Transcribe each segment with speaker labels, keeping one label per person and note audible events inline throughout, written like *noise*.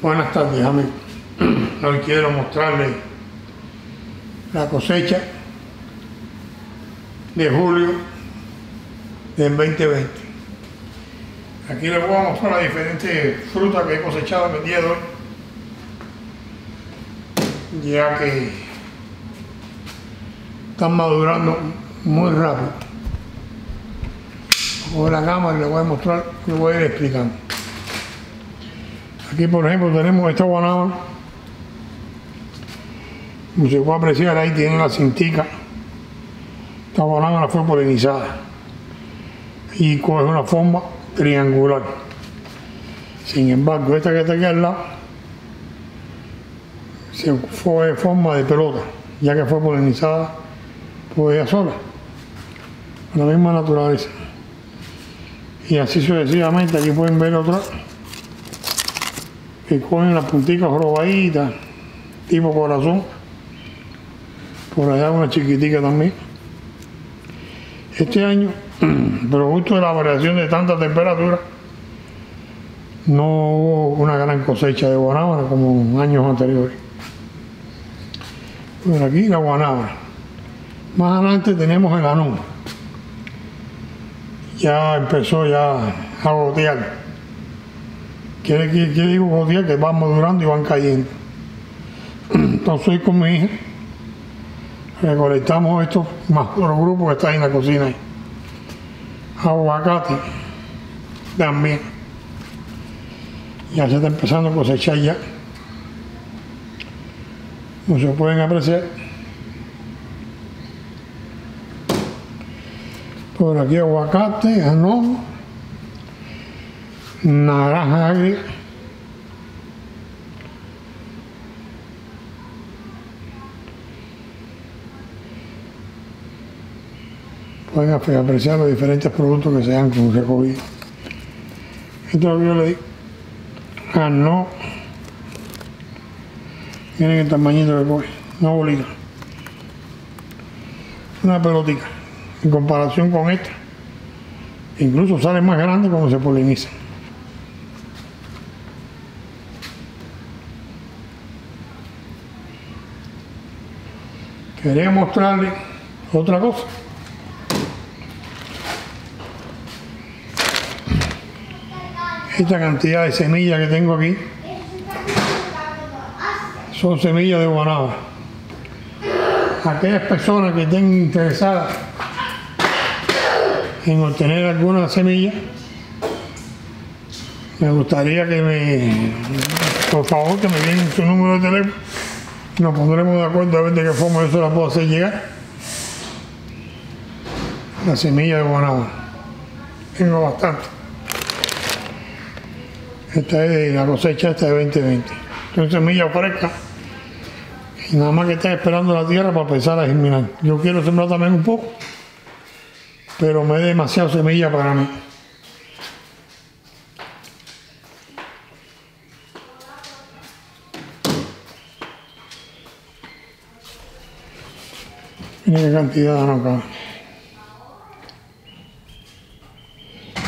Speaker 1: Buenas tardes amigos. *clears throat* Hoy quiero mostrarles la cosecha de julio del 2020. Aquí les voy a mostrar las diferentes frutas que he cosechado en el día de hoy. Ya que están madurando muy rápido. Con la cámara les voy a mostrar, les voy a ir explicando. Aquí, por ejemplo, tenemos esta guanábana. Como se puede apreciar, ahí tiene la cintica. Esta guanábana fue polinizada y coge una forma triangular. Sin embargo, esta que está aquí al lado se fue forma de pelota, ya que fue polinizada por ella sola, la misma naturaleza. Y así sucesivamente, aquí pueden ver otra que cogen las punticas robaditas, tipo corazón. Por allá una chiquitica también. Este año, *clears throat* producto de la variación de tanta temperatura, no hubo una gran cosecha de guanábana como años anteriores. Por aquí la guanábana. Más adelante tenemos el anón. Ya empezó ya a gotear. Quiere, decir digo días que van madurando y van cayendo. Entonces hoy con mi hija recolectamos estos más otro grupo que está en la cocina ahí. Aguacate también. Ya se está empezando a cosechar ya. Como se pueden apreciar. Por aquí aguacate, no agria, pueden apreciar los diferentes productos que se han recogido. Esto yo le di. Ah, no. Miren el tamañito que coge, una bolita. Una pelotita. En comparación con esta, incluso sale más grande cuando se poliniza. Quería mostrarle otra cosa. Esta cantidad de semillas que tengo aquí son semillas de guanábana. Aquellas personas que estén interesadas en obtener alguna semilla, me gustaría que me, por favor, que me den su número de teléfono nos pondremos de acuerdo a ver de qué forma yo se la puedo hacer llegar. La semilla de guanábana. Tengo bastante. Esta es la cosecha esta de 2020. Son semillas frescas. Y nada más que está esperando la tierra para empezar a germinar. Yo quiero sembrar también un poco. Pero me da demasiada semilla para mí. Mira qué cantidad no acá.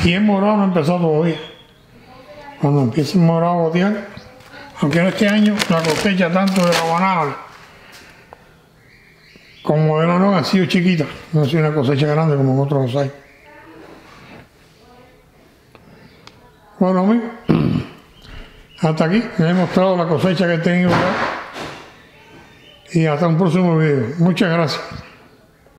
Speaker 1: Y el morado no empezó todavía. Cuando empiece el morado a gotear, aunque en este año la cosecha tanto de la guanábana como de la no ha sido chiquita, no ha sido una cosecha grande como en otros hay. Bueno amigos, *clears throat* hasta aquí les he mostrado la cosecha que he tenido y hasta un próximo video. Muchas gracias.